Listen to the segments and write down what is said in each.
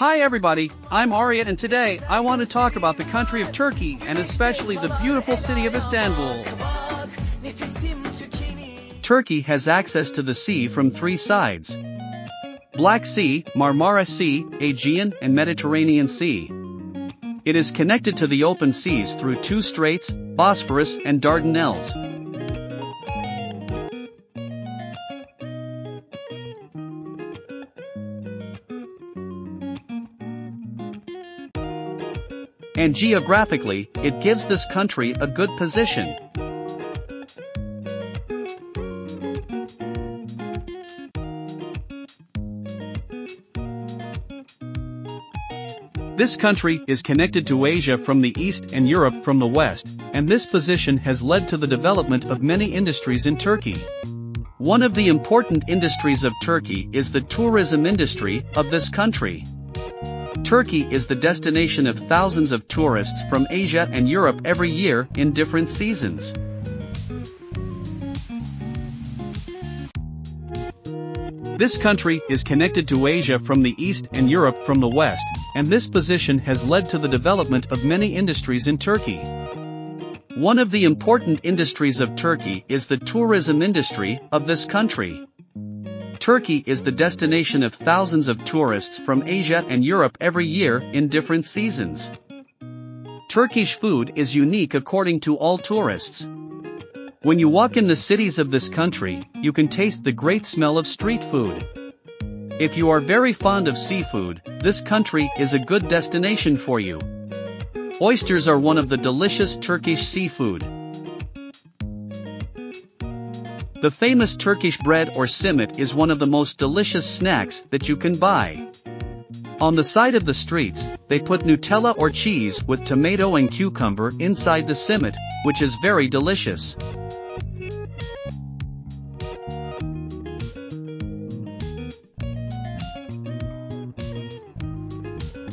Hi everybody, I'm Arya and today I want to talk about the country of Turkey and especially the beautiful city of Istanbul. Turkey has access to the sea from three sides. Black Sea, Marmara Sea, Aegean and Mediterranean Sea. It is connected to the open seas through two straits, Bosphorus and Dardanelles. And geographically, it gives this country a good position. This country is connected to Asia from the east and Europe from the west, and this position has led to the development of many industries in Turkey. One of the important industries of Turkey is the tourism industry of this country. Turkey is the destination of thousands of tourists from Asia and Europe every year in different seasons. This country is connected to Asia from the east and Europe from the west, and this position has led to the development of many industries in Turkey. One of the important industries of Turkey is the tourism industry of this country. Turkey is the destination of thousands of tourists from Asia and Europe every year in different seasons. Turkish food is unique according to all tourists. When you walk in the cities of this country, you can taste the great smell of street food. If you are very fond of seafood, this country is a good destination for you. Oysters are one of the delicious Turkish seafood. The famous Turkish bread or simit is one of the most delicious snacks that you can buy. On the side of the streets, they put Nutella or cheese with tomato and cucumber inside the simit, which is very delicious.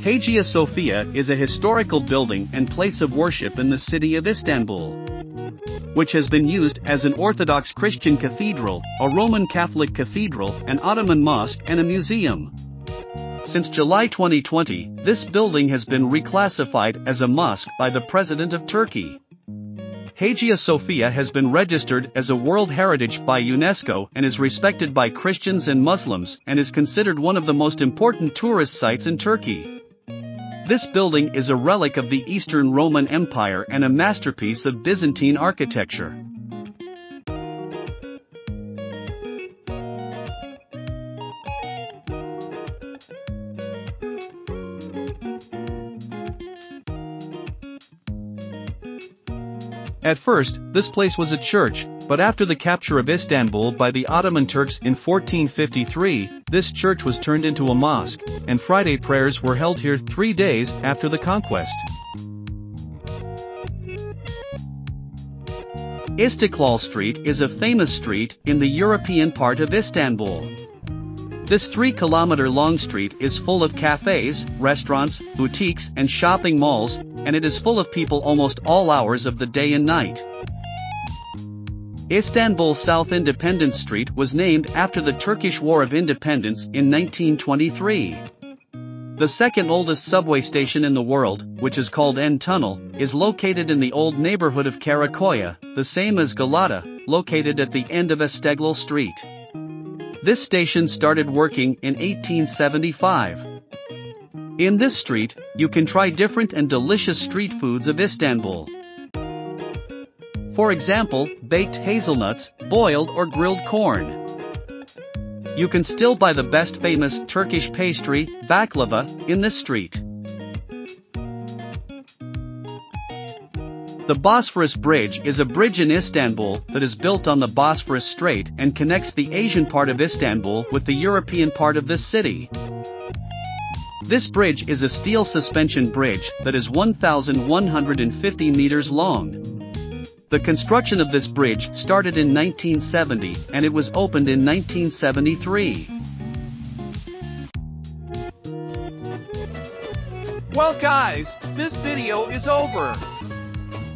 Hagia Sophia is a historical building and place of worship in the city of Istanbul which has been used as an Orthodox Christian cathedral, a Roman Catholic cathedral, an Ottoman mosque and a museum. Since July 2020, this building has been reclassified as a mosque by the President of Turkey. Hagia Sophia has been registered as a World Heritage by UNESCO and is respected by Christians and Muslims and is considered one of the most important tourist sites in Turkey. This building is a relic of the Eastern Roman Empire and a masterpiece of Byzantine architecture. At first, this place was a church, but after the capture of Istanbul by the Ottoman Turks in 1453, this church was turned into a mosque, and Friday prayers were held here three days after the conquest. Istiklal Street is a famous street in the European part of Istanbul. This 3 kilometer long street is full of cafes, restaurants, boutiques and shopping malls, and it is full of people almost all hours of the day and night. Istanbul South Independence Street was named after the Turkish War of Independence in 1923. The second oldest subway station in the world, which is called N Tunnel, is located in the old neighborhood of Karakoya, the same as Galata, located at the end of Istiklal Street. This station started working in 1875. In this street, you can try different and delicious street foods of Istanbul. For example, baked hazelnuts, boiled or grilled corn. You can still buy the best famous Turkish pastry, baklava, in this street. The Bosphorus Bridge is a bridge in Istanbul that is built on the Bosphorus Strait and connects the Asian part of Istanbul with the European part of this city. This bridge is a steel suspension bridge that is 1,150 meters long. The construction of this bridge started in 1970 and it was opened in 1973. Well guys, this video is over.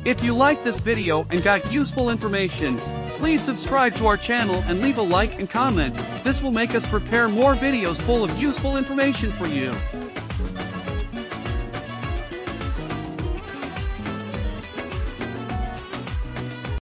If you liked this video and got useful information, please subscribe to our channel and leave a like and comment. This will make us prepare more videos full of useful information for you.